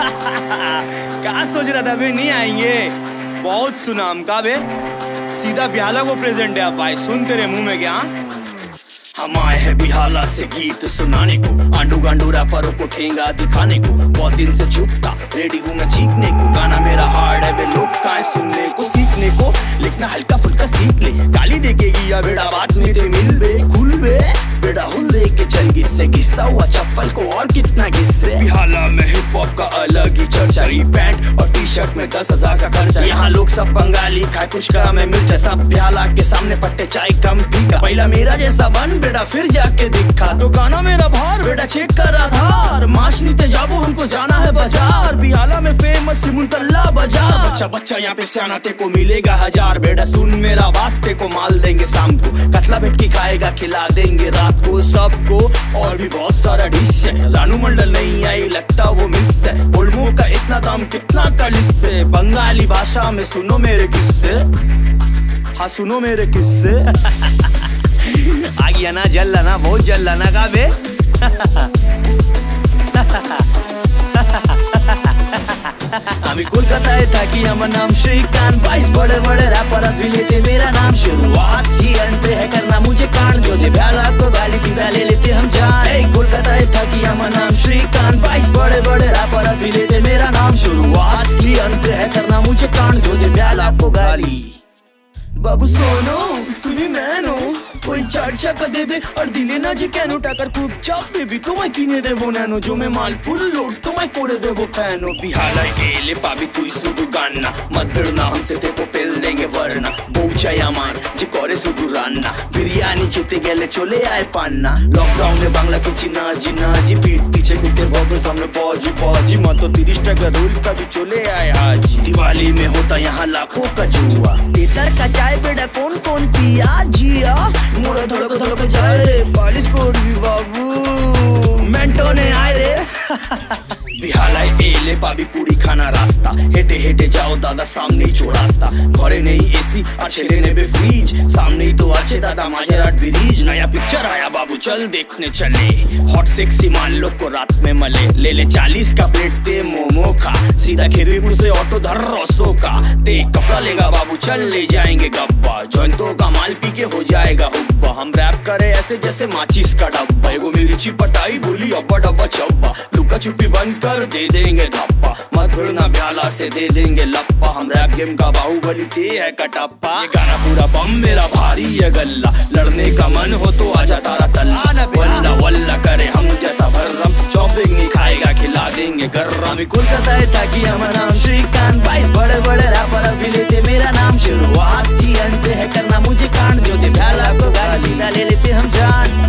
क्या सोच रहा था बे नहीं आएँगे। बहुत सुनाम का बे। सीधा बिहाला को प्रेजेंट है आप आए सुन तेरे मुँह में क्या? हम आए हैं बिहाला से गीत सुनाने को। आंडू गांडू रैपरों को ठेंगा दिखाने को। बहुत दिन से चुप था रेडी हूँ मैं चीखने को। गाना मेरा हार्ड है बे, लोग का है सुनने को, सीखने को? लिखना हल्का फुल्का सीख ले। गाली देखेगी या बेड़ा बात में ते मिल बे, खुल बे। बेड़ा हुल दे के चल गिस्से घिस्सा हुआ चप्पल को और कितना गिस्से बिहाला में हिप हॉप का अलग ही चर्चा। पैंट और टी शर्ट में दस हज़ार का खर्चा। यहाँ लोग सब बंगाली खाए कुछ का मैं मिर्च। सब बिहाला के सामने पट्टे, चाय कम पीका पहला मेरा जैसा बन बेटा, फिर जाके दिखा। तो गाना मेरा भार बेटा चेक कर आधार। माशनी ते जाबो हमको जाना है बाज़ार। बिहाला में फ़ेमस मुंतल्ला बाज़ार। बच्चा बच्चा, यहाँ पे सियाना ते को मिलेगा हज़ार। बेटा, सुन मेरा बात ते को माल देंगे शाम को। कतला भेटकी खाएगा, खिला देंगे रात को सबको और भी बहुत सारा डिश है रानू मंडल नहीं आई लगता वो मिस है उल्मो का इतना दाम कितना का लिस्ट है बंगाली भाषा में सुनो मेरे किस्से हाँ सुनो मेरे किस्से आ गया ना जल ना बहुत जल ना का बे আমি কলকাতায় থাকি আমার নাম श्रीकांत बाईस बड़े बड़े रैपर अभी लेते मेरा नाम शुरुआत ही अंत है करना मुझे कांड जो दे भ्याला को पहले लेते हम जाए। कोलकाता है था कि हमारा नाम श्रीकांत। बाईस बड़े बड़े रापर अभी लेते मेरा नाम शुरुआत। की अंत है करना मुझे कान जो दे प्याल आपको गाली। बाबू सोनो तुम्हें मैं कोई चर्चा कर दे और दिले ना जी कहनो टाकर खूब चाप दे भी तो मैं कीने दे नैनो। जो मैं माल पूर लोड तो मैं कोड़े दे वो कहनो भी हाला पाबी तू इसू दुकान ना मत भिड़ना हमसे ते को पेल देंगे वरना। बोचा या मार করে শুধু রান্না বিরিয়ানি খেতে গেলে চলে আয় পান্না লকডাউনে বাংলাকে চিনা জিনা জি পিঠ পিছে পিঠে ভগো সামনে পজি পজি মতো তিরিশ টাকা রোল कभी चले आए हाजी दिवाली में होता यहाँ लाखों का जुआ तेतर का चाय बेटा कौन कौन पिया जिया मोरा धड़क धड़क जाए रे बालिश कोड़ी बाबू मेंटो ने आए रे বিহালায় এলে পাবি কুড়ি খানা রাস্তা হেঁটে হেঁটে যাও দাদা সামনেই চৌরাস্তা ঘরে নেই এসি আর ছেলে নেবে ফ্রিজ সামনেই তো আছে দাদা মাঝেরহাট ब्रिज नया पिक्चर आया बाबू चल देखने चले हॉट सेक्सी मान लो को रात में मले ले ले चालीस का प्लेट ते मोमो खा सीधा खिरीपुर से ऑटो धर रसो का ते कपड़ा लेगा बाबू चल ले जाएंगे गप्पा जॉइंटों का माल पी के हो जाएगा हुब्बा हम रैप करे ऐसे जैसे माचिस का डब्बा एगो मिर्ची पटाई बोली अब्बा डब्बा चब्बा लुका छुपी बंद कर दे देंगे धप्पा मत भिड़ना प्याला से दे देंगे लप्पा। हम रैप गेम का बाहुबली ते है कटप्पा। ये गाना पूरा बम मेरा भारी है गल्ला। लड़ने का मन हो तो आजा तारा तल्ला। वल्ला वल्ला करे हम जैसा भर्रम। चौपिंग नहीं खाएगा खिला देंगे गर्रा में कुल करता है ताकि हमारा नाम श्रीकांत। बाईस बड़े बड़े रैपर अभी लेते मेरा नाम। शुरुआत ही अंत है करना मुझे कांड। जो दे प्याला को गाना सीधा ले लेते हम जान।